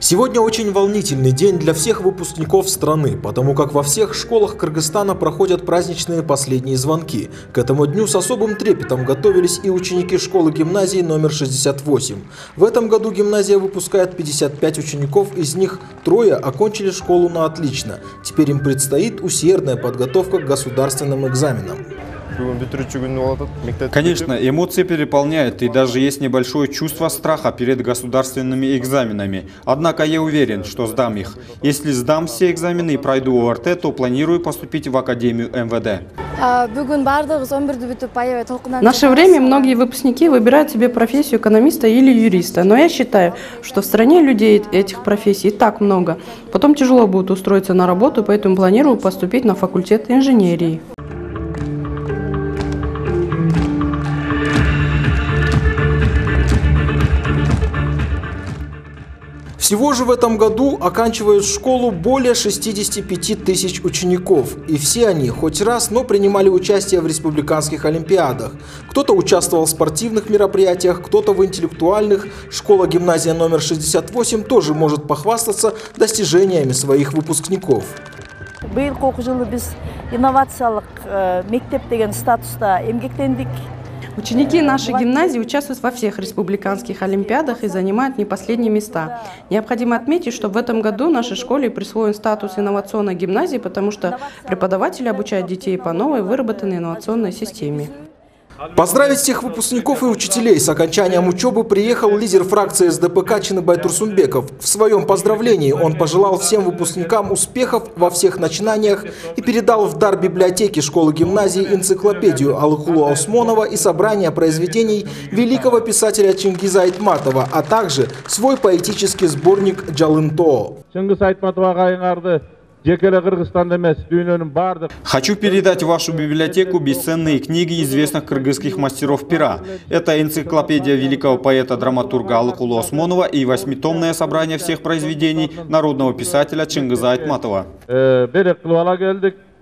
Сегодня очень волнительный день для всех выпускников страны, потому как во всех школах Кыргызстана проходят праздничные последние звонки. К этому дню с особым трепетом готовились и ученики школы-гимназии номер 68. В этом году гимназия выпускает 55 учеников, из них трое окончили школу на отлично. Теперь им предстоит усердная подготовка к государственным экзаменам. бүгін бітіруші күні болады мектеп Конечно, эмоции переполняют, и даже есть небольшое чувство страха перед государственными экзаменами. Однако я уверен, что сдам их. Если сдам все экзамены и пройду ОРТ, то планирую поступить в Академию МВД. А, бүгін бардығыз 11-ді бүтіп аябай толқыннан В наше время многие выпускники выбирают себе профессию экономиста или юриста, но я считаю, что в стране людей этих профессий и так много. Потом тяжело будет устроиться на работу, поэтому планирую поступить на факультет инженерии. Всего же в этом году оканчивают школу более 65 тысяч учеников. И все они хоть раз, но принимали участие в республиканских олимпиадах. Кто-то участвовал в спортивных мероприятиях, кто-то в интеллектуальных. Школа-гимназия номер 68 тоже может похвастаться достижениями своих выпускников. биылғы оқу жылы біз э, мектеп деген статуста эмгектендик Ученики нашей гимназии участвуют во всех республиканских олимпиадах и занимают не последние места. Необходимо отметить, что в этом году нашей школе присвоен статус инновационной гимназии, потому что преподаватели обучают детей по новой выработанной инновационной системе. Поздравить всех выпускников и учителей с окончанием учебы приехал лидер фракции СДПК Чиныбай Турсумбеков. В своем поздравлении он пожелал всем выпускникам успехов во всех начинаниях и передал в дар библиотеки школы-гимназии энциклопедию Алыкулу Осмонова и собрание произведений великого писателя Чингиза Айтматова, а также свой поэтический сборник «Джалынтоо». Хочу передать в вашу библиотеку бесценные книги известных кыргызских мастеров пера. Это энциклопедия великого поэта-драматурга Алыкулу Осмонова и восьмитомное собрание всех произведений народного писателя Чингиза Айтматова.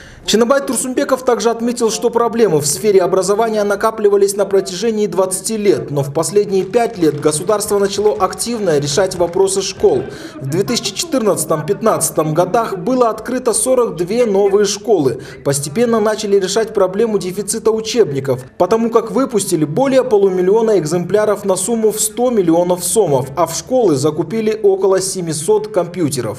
Э. Чинабай Турсумбеков также отметил, что проблемы в сфере образования накапливались на протяжении 20 лет, но в последние 5 лет государство начало активно решать вопросы школ. В 2014-2015 годах было открыто 42 новые школы. Постепенно начали решать проблему дефицита учебников, потому как выпустили более полумиллиона экземпляров на сумму в 100 миллионов сомов, а в школы закупили около 700 компьютеров.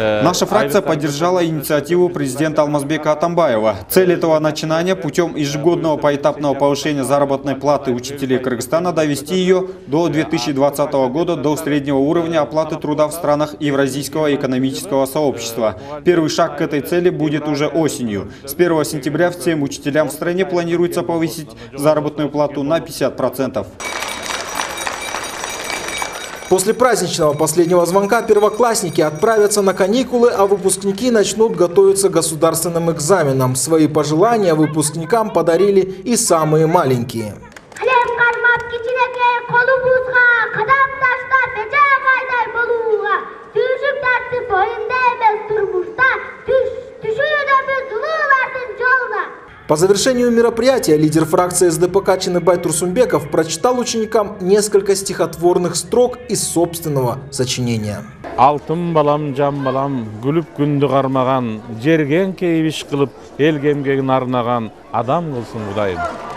Э, Наша фракция айрым- поддержала инициативу президента Алмазбека Атамбаева. Цель этого начинания путем ежегодного поэтапного повышения заработной платы учителей Кыргызстана довести ее до 2020 года до среднего уровня оплаты труда в странах Евразийского экономического сообщества. Первый шаг к этой цели будет уже осенью. С 1 сентября всем учителям в стране планируется повысить заработную плату на 50%. После праздничного последнего звонка первоклассники отправятся на каникулы, а выпускники начнут готовиться к государственным экзаменам. Свои пожелания выпускникам подарили и самые маленькие. По завершению мероприятия лидер фракции СДПК Чиныбай Турсумбеков прочитал ученикам несколько стихотворных строк из собственного сочинения. алтын балам жан балам күлүп күндү кармаган жерге эңкейип иш кылып элге эмгегин арнаган адам кылсын кудайым